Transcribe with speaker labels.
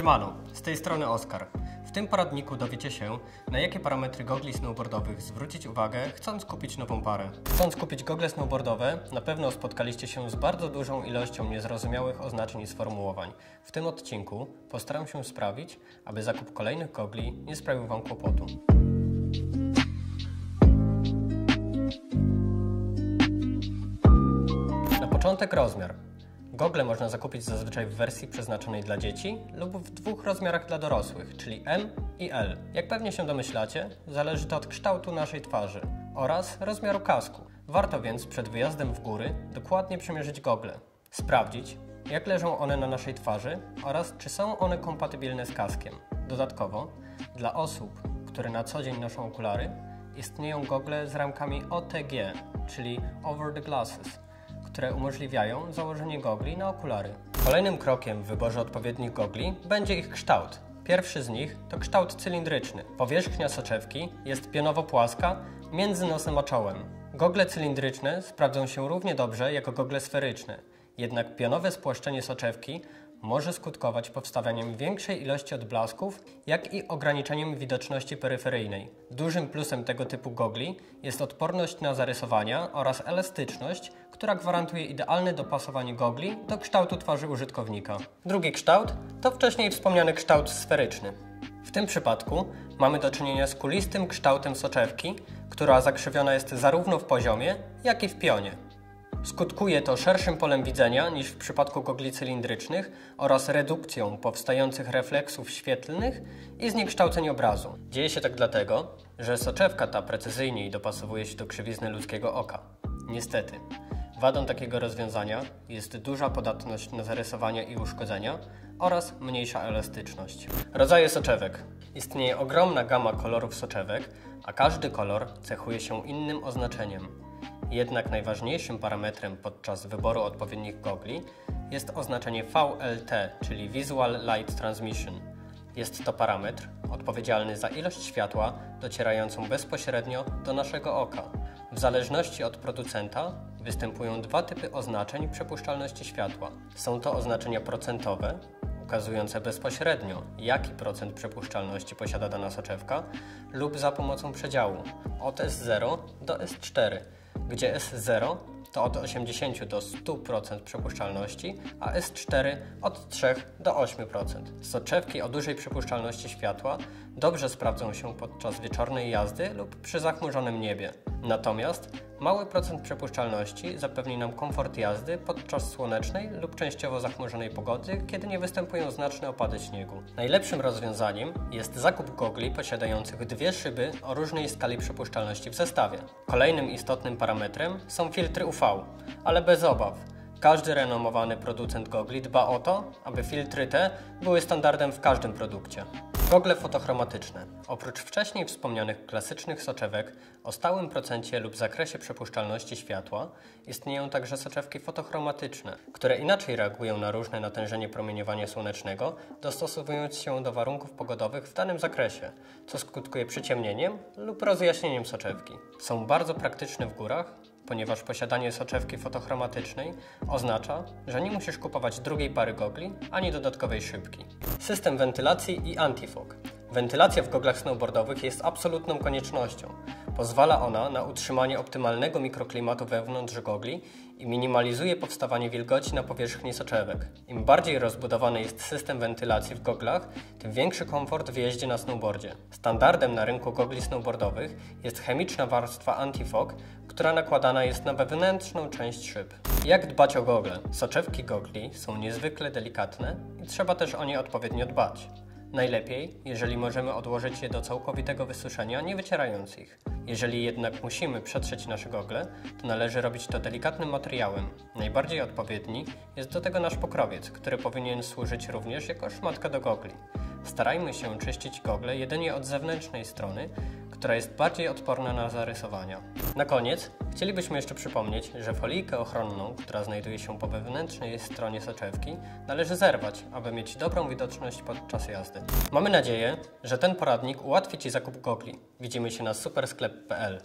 Speaker 1: Siemano, z tej strony Oskar. W tym poradniku dowiecie się, na jakie parametry gogli snowboardowych zwrócić uwagę, chcąc kupić nową parę. Chcąc kupić gogle snowboardowe, na pewno spotkaliście się z bardzo dużą ilością niezrozumiałych oznaczeń i sformułowań. W tym odcinku postaram się sprawić, aby zakup kolejnych gogli nie sprawił Wam kłopotu. Na początek rozmiar. Gogle można zakupić zazwyczaj w wersji przeznaczonej dla dzieci lub w dwóch rozmiarach dla dorosłych, czyli M i L. Jak pewnie się domyślacie, zależy to od kształtu naszej twarzy oraz rozmiaru kasku. Warto więc przed wyjazdem w góry dokładnie przymierzyć gogle, sprawdzić, jak leżą one na naszej twarzy oraz czy są one kompatybilne z kaskiem. Dodatkowo, dla osób, które na co dzień noszą okulary, istnieją gogle z ramkami OTG, czyli Over the Glasses które umożliwiają założenie gogli na okulary. Kolejnym krokiem w wyborze odpowiednich gogli będzie ich kształt. Pierwszy z nich to kształt cylindryczny. Powierzchnia soczewki jest pionowo-płaska między nosem a czołem. Gogle cylindryczne sprawdzą się równie dobrze jako gogle sferyczne, jednak pionowe spłaszczenie soczewki może skutkować powstawaniem większej ilości odblasków, jak i ograniczeniem widoczności peryferyjnej. Dużym plusem tego typu gogli jest odporność na zarysowania oraz elastyczność, która gwarantuje idealne dopasowanie gogli do kształtu twarzy użytkownika. Drugi kształt to wcześniej wspomniany kształt sferyczny. W tym przypadku mamy do czynienia z kulistym kształtem soczewki, która zakrzywiona jest zarówno w poziomie, jak i w pionie. Skutkuje to szerszym polem widzenia niż w przypadku gogli cylindrycznych oraz redukcją powstających refleksów świetlnych i zniekształceń obrazu. Dzieje się tak dlatego, że soczewka ta precyzyjniej dopasowuje się do krzywizny ludzkiego oka. Niestety, wadą takiego rozwiązania jest duża podatność na zarysowania i uszkodzenia oraz mniejsza elastyczność. Rodzaje soczewek. Istnieje ogromna gama kolorów soczewek, a każdy kolor cechuje się innym oznaczeniem. Jednak najważniejszym parametrem podczas wyboru odpowiednich gogli jest oznaczenie VLT, czyli Visual Light Transmission. Jest to parametr odpowiedzialny za ilość światła docierającą bezpośrednio do naszego oka. W zależności od producenta występują dwa typy oznaczeń przepuszczalności światła. Są to oznaczenia procentowe, ukazujące bezpośrednio, jaki procent przepuszczalności posiada dana soczewka, lub za pomocą przedziału od S0 do S4 gdzie S0 to od 80 do 100% przepuszczalności, a S4 od 3 do 8%. Soczewki o dużej przepuszczalności światła dobrze sprawdzą się podczas wieczornej jazdy lub przy zachmurzonym niebie. Natomiast mały procent przepuszczalności zapewni nam komfort jazdy podczas słonecznej lub częściowo zachmurzonej pogody, kiedy nie występują znaczne opady śniegu. Najlepszym rozwiązaniem jest zakup gogli posiadających dwie szyby o różnej skali przepuszczalności w zestawie. Kolejnym istotnym parametrem są filtry UV, ale bez obaw. Każdy renomowany producent gogli dba o to, aby filtry te były standardem w każdym produkcie. Gogle fotochromatyczne. Oprócz wcześniej wspomnianych klasycznych soczewek o stałym procencie lub zakresie przepuszczalności światła, istnieją także soczewki fotochromatyczne, które inaczej reagują na różne natężenie promieniowania słonecznego, dostosowując się do warunków pogodowych w danym zakresie, co skutkuje przyciemnieniem lub rozjaśnieniem soczewki. Są bardzo praktyczne w górach, ponieważ posiadanie soczewki fotochromatycznej oznacza, że nie musisz kupować drugiej pary gogli ani dodatkowej szybki. System wentylacji i antifog. Wentylacja w goglach snowboardowych jest absolutną koniecznością. Pozwala ona na utrzymanie optymalnego mikroklimatu wewnątrz gogli i minimalizuje powstawanie wilgoci na powierzchni soczewek. Im bardziej rozbudowany jest system wentylacji w goglach, tym większy komfort w jeździe na snowboardzie. Standardem na rynku gogli snowboardowych jest chemiczna warstwa antifog, która nakładana jest na wewnętrzną część szyb. Jak dbać o gogle? Soczewki gogli są niezwykle delikatne i trzeba też o nie odpowiednio dbać. Najlepiej, jeżeli możemy odłożyć je do całkowitego wysuszenia, nie wycierając ich. Jeżeli jednak musimy przetrzeć nasze gogle, to należy robić to delikatnym materiałem. Najbardziej odpowiedni jest do tego nasz pokrowiec, który powinien służyć również jako szmatka do gogli. Starajmy się czyścić gogle jedynie od zewnętrznej strony, która jest bardziej odporna na zarysowania. Na koniec chcielibyśmy jeszcze przypomnieć, że folijkę ochronną, która znajduje się po wewnętrznej stronie soczewki, należy zerwać, aby mieć dobrą widoczność podczas jazdy. Mamy nadzieję, że ten poradnik ułatwi Ci zakup gogli. Widzimy się na supersklep.pl.